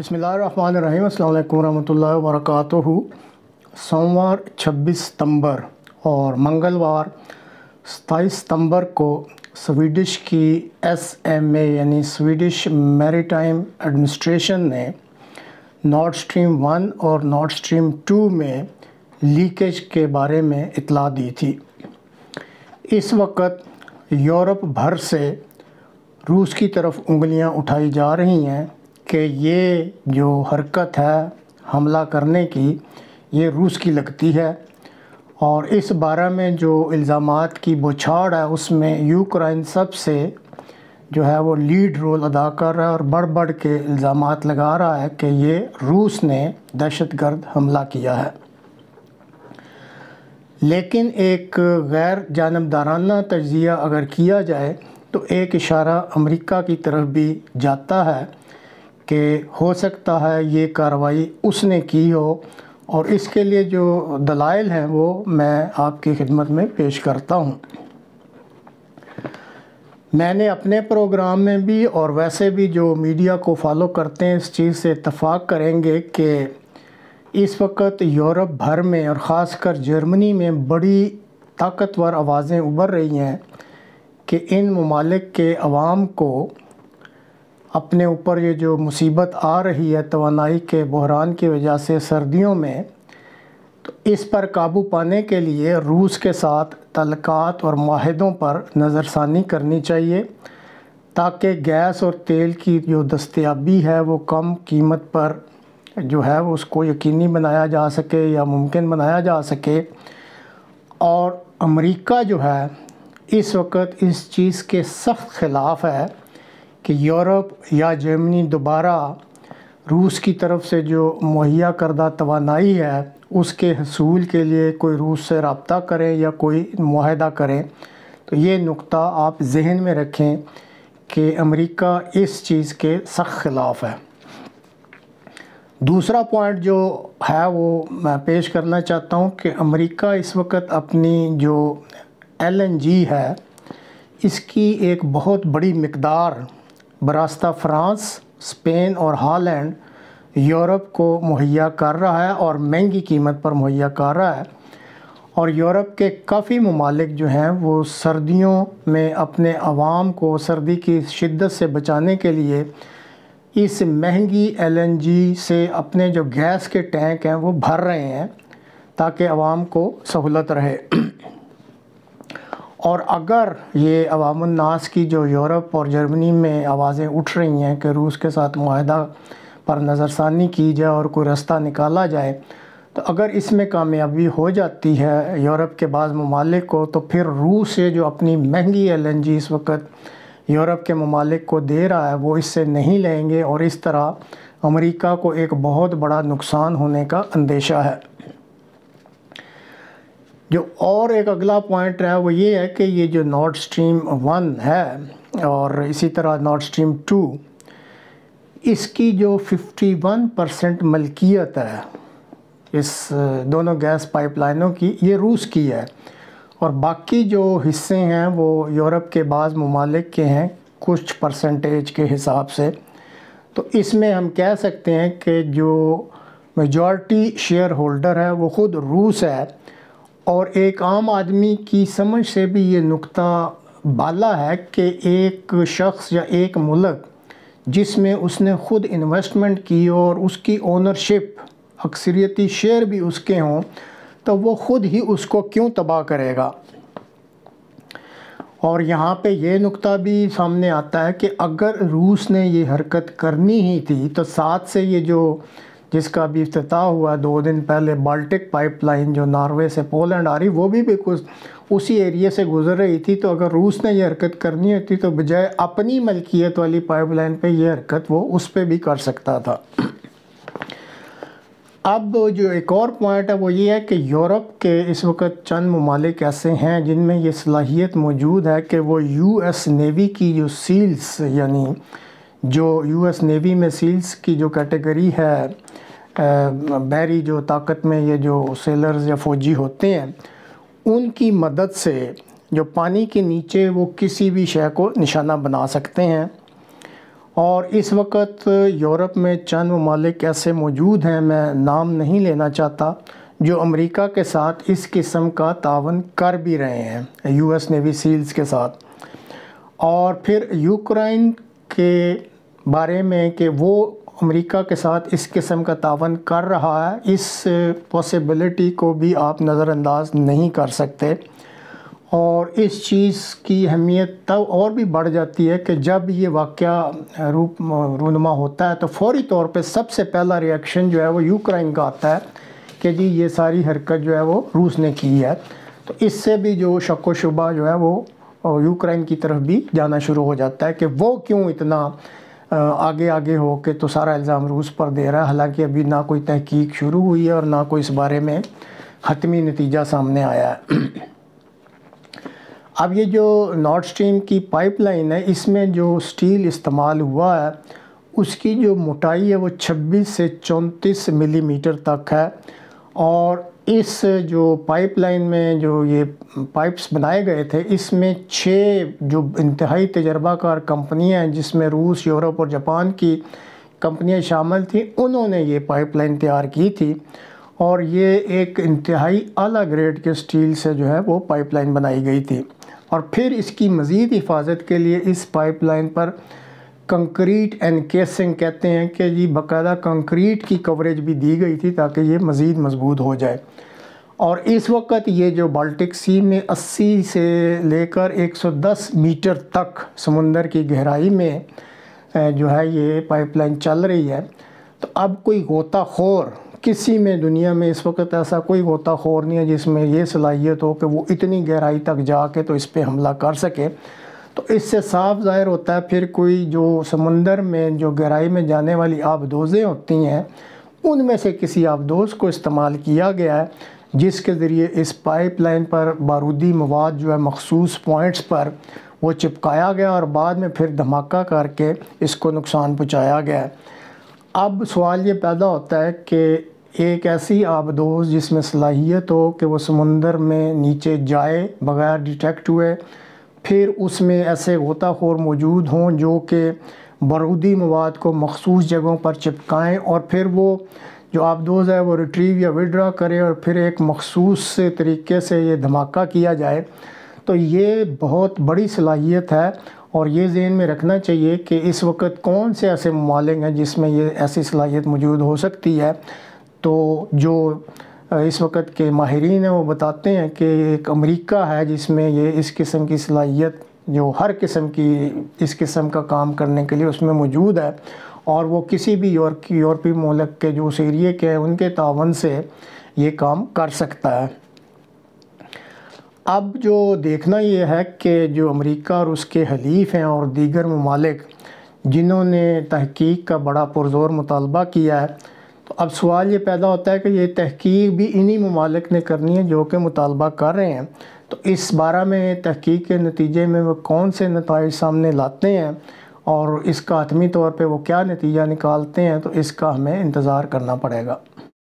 बसमीम अल्लाम वरक सोमवार 26 सितंबर और मंगलवार 27 सितंबर को स्वीडिश की एस एम ए यानी स्वीडिश मैरीटाइम एडमिनिस्ट्रेशन ने नॉर्थ स्ट्रीम वन और नॉर्थ स्ट्रीम टू में लीकेज के बारे में इतला दी थी। इस वक्त यूरोप भर से रूस की तरफ़ उंगलियाँ उठाई जा रही हैं। कि ये जो हरकत है, हमला करने की, ये रूस की लगती है। और इस बारे में जो इल्ज़ाम की बुछाड़ है, उसमें यूक्रेन सबसे जो है, वो लीड रोल अदा कर रहा है और बढ़ बढ़ के इल्ज़ाम लगा रहा है कि ये रूस ने दहशत गर्द हमला किया है। लेकिन एक गैर जानबदाराना तजिया अगर किया जाए तो एक इशारा अमेरिका की तरफ़ भी जाता है कि हो सकता है ये कार्रवाई उसने की हो और इसके लिए जो दलाइल हैं वो मैं आपकी खिदमत में पेश करता हूँ। मैंने अपने प्रोग्राम में भी और वैसे भी जो मीडिया को फॉलो करते हैं, इस चीज़ से इतफ़ाक़ करेंगे कि इस वक्त यूरोप भर में और ख़ासकर जर्मनी में बड़ी ताकतवर आवाज़ें उभर रही हैं कि इन ममालिक के अवाम को अपने ऊपर ये जो मुसीबत आ रही है तोानाई के बहरान की वजह से सर्दियों में तो इस पर काबू पाने के लिए रूस के साथ तलक़ात और माहों पर नज़रसानी करनी चाहिए, ताकि गैस और तेल की जो दस्तियाबी है वो कम कीमत पर जो है उसको यकीनी बनाया जा सके या मुमकिन बनाया जा सके। और अमेरिका जो है, इस वक्त इस चीज़ के सख्त ख़िलाफ़ है कि यूरोप या जर्मनी दोबारा रूस की तरफ़ से जो मुहैया करदा तोानाई है, उसके हसूल के लिए कोई रूस से रबता करें या कोई माहदा करें तो ये नुक्ता आप जहन में रखें कि अमेरिका इस चीज़ के सख्त ख़िलाफ़ है। दूसरा पॉइंट जो है, वो मैं पेश करना चाहता हूँ कि अमेरिका इस वक्त अपनी जो एलएनजी है, इसकी एक बहुत बड़ी मकदार बरास्ता फ्रांस, स्पेन और हॉलैंड यूरोप को मुहैया कर रहा है और महँगी कीमत पर मुहैया कर रहा है। और यूरोप के काफ़ी ममालिक जो हैं, वो सर्दियों में अपने आवाम को सर्दी की शिद्दत से बचाने के लिए इस महँगी एलएनजी से अपने जो गैस के टैंक हैं, वो भर रहे हैं ताकि आवाम को सहूलत रहे। और अगर ये अवामनास की जो यूरोप और जर्मनी में आवाज़ें उठ रही हैं कि रूस के साथ माहदा पर नज़रसानी की जाए और कोई रास्ता निकाला जाए तो अगर इसमें कामयाबी हो जाती है यूरोप के बाद ममालिक को तो फिर रूस से जो अपनी महँगी एल एन जी इस वक्त यूरोप के ममालिक को दे रहा है, वो इससे नहीं लेंगे और इस तरह अमेरिका को एक बहुत बड़ा नुकसान होने का अंदेशा है। जो और एक अगला पॉइंट है, वो ये है कि ये जो नॉर्थ स्ट्रीम वन है और इसी तरह नॉर्थ स्ट्रीम टू इसकी जो 51 परसेंट मलकियत है, इस दोनों गैस पाइपलाइनों की, ये रूस की है। और बाकी जो हिस्से हैं, वो यूरोप के बाद ममालिक के हैं, कुछ परसेंटेज के हिसाब से। तो इसमें हम कह सकते हैं कि जो मेजॉरिटी शेयर होल्डर है, वो ख़ुद रूस है। और एक आम आदमी की समझ से भी ये नुक्ता बाला है कि एक शख्स या एक मुल्क जिसमें उसने ख़ुद इन्वेस्टमेंट की और उसकी ओनरशिप अक्सरियती शेयर भी उसके हों तो वो ख़ुद ही उसको क्यों तबाह करेगा? और यहाँ पे ये नुक्ता भी सामने आता है कि अगर रूस ने ये हरकत करनी ही थी तो साथ से ये जो जिसका भी अफ्ताह हुआ दो दिन पहले बाल्टिक पाइपलाइन जो नॉर्वे से पोलैंड आ रही, वो भी बिल्कुल उसी एरिए से गुजर रही थी। तो अगर रूस ने यह हरकत करनी होती तो बजाय अपनी मलकियत वाली पाइपलाइन पे ये हरकत वो उस पर भी कर सकता था। अब जो एक और पॉइंट है, वो ये है कि यूरोप के इस वक्त चंद ममालिक ऐसे हैं जिनमें ये सलाहियत मौजूद है कि वो यू एस नेवी की जो सील्स, यानी जो यू एस नेवी में सील्स की जो कैटेगरी है बहरी जो ताकत में ये जो सेलर्स या फ़ौजी होते हैं, उनकी मदद से जो पानी के नीचे वो किसी भी शय को निशाना बना सकते हैं। और इस वक्त यूरोप में चंद ममालिक ऐसे मौजूद हैं, मैं नाम नहीं लेना चाहता, जो अमेरिका के साथ इस किस्म का तावन कर भी रहे हैं यूएस नेवी सील्स के साथ। और फिर यूक्रेन के बारे में कि वो अमेरिका के साथ इस किस्म का तावन कर रहा है। इस पॉसिबिलिटी को भी आप नज़रअंदाज नहीं कर सकते। और इस चीज़ की अहमियत तब और भी बढ़ जाती है कि जब ये वाक़ रूप, रूनमा होता है तो फौरी तौर पे सबसे पहला रिएक्शन जो है वो यूक्रेन का आता है कि जी ये सारी हरकत जो है वो रूस ने की है। तो इससे भी जो शक शुबा जो है वो, यूक्रेन की तरफ़ भी जाना शुरू हो जाता है कि वो क्यों इतना आगे आगे हो के तो सारा इल्ज़ाम रूस पर दे रहा है। हालाँकि अभी ना कोई तहकीक शुरू हुई है और ना कोई इस बारे में हतमी नतीजा सामने आया है। अब ये जो नॉर्थ स्ट्रीम की पाइपलाइन है, इसमें जो स्टील इस्तेमाल हुआ है, उसकी जो मोटाई है वो 26 से चौंतीस मिलीमीटर तक है और इस जो पाइपलाइन में जो ये पाइप्स बनाए गए थे, इसमें छः जो इंतहाई तजर्बाकार कंपनियाँ हैं, जिसमें रूस, यूरोप और जापान की कंपनियाँ शामिल थी, उन्होंने ये पाइपलाइन तैयार की थी और ये एक इंतहाई अला ग्रेड के स्टील से जो है वो पाइपलाइन बनाई गई थी। और फिर इसकी मज़ीद हिफाजत के लिए इस पाइपलाइन पर कंक्रीट एनकेसिंग कहते हैं कि जी बाकायदा कंक्रीट की कवरेज भी दी गई थी ताकि ये मज़ीद मज़बूत हो जाए। और इस वक्त ये जो बाल्टिक सी में 80 से लेकर 110 मीटर तक समुंदर की गहराई में जो है ये पाइपलाइन चल रही है तो अब कोई गोताखोर, किसी में दुनिया में इस वक्त ऐसा कोई गोताखोर नहीं है जिसमें ये सलाहियत हो कि वो इतनी गहराई तक जा के तो इस पर हमला कर सके। तो इससे साफ़ ज़ाहिर होता है, फिर कोई जो समंदर में, जो गहराई में जाने वाली आबदोज़ें होती हैं, उनमें से किसी आबदोज़ को इस्तेमाल किया गया है, जिसके ज़रिए इस पाइपलाइन पर बारूदी मवाद जो है, मखसूस पॉइंट्स पर वो चिपकाया गया और बाद में फिर धमाका करके इसको नुकसान पहुँचाया गया अब सवाल ये पैदा होता है कि एक ऐसी आबदोज़ जिसमें सलाहियत हो कि वो समंदर में नीचे जाए, बग़ैर डिटेक्ट हुए फिर उसमें ऐसे गोताखोर मौजूद हों जो कि बारूदी मवाद को मखसूस जगहों पर चिपकाएँ और फिर वो जो आबदोज़ है वो रिट्रीव या विड्रा करे और फिर एक मखसूस से तरीके से ये धमाका किया जाए। तो ये बहुत बड़ी सलाहियत है और ये जहन में रखना चाहिए कि इस वक्त कौन से ऐसे ममालिक हैं जिसमें ये ऐसी सलाहियत मौजूद हो सकती है। तो जो इस वक्त के माहरीन हैं, वो बताते हैं कि एक अमेरिका है जिसमें ये इस किस्म की सलाहियत, जो हर किस्म की इस किस्म का काम करने के लिए उसमें मौजूद है और वो किसी भी यूरोप यूरोपी मुल्क के, जो उस एरिए के हैं, उनके तावन से ये काम कर सकता है। अब जो देखना ये है कि जो अमेरिका और उसके हलीफ हैं और दीगर ममालिक, जिन्होंने तहकीक का बड़ा पुरजोर मुतालबा किया है तो अब सवाल ये पैदा होता है कि ये तहकीक भी इन्हीं ममालिक ने करनी है जो कि मुतालबा कर रहे हैं। तो इस बारे में तहकीक के नतीजे में वो कौन से नतज सामने लाते हैं और इसका हतमी तौर पर वो क्या नतीजा निकालते हैं तो इसका हमें इंतज़ार करना पड़ेगा।